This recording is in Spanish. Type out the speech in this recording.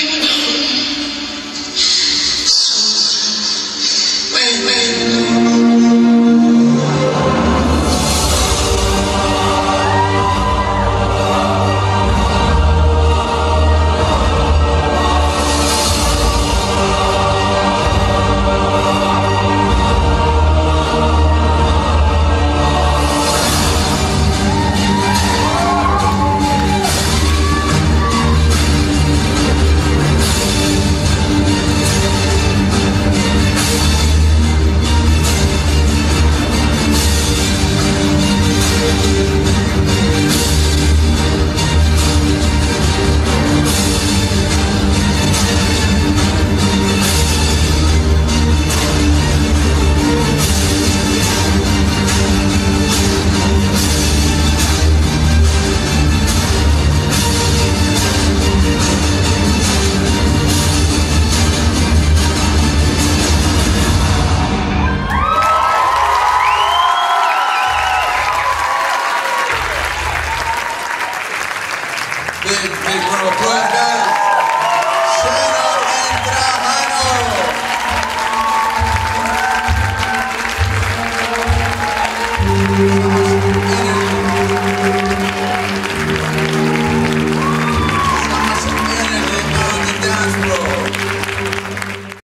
Amen. big, big round of applause.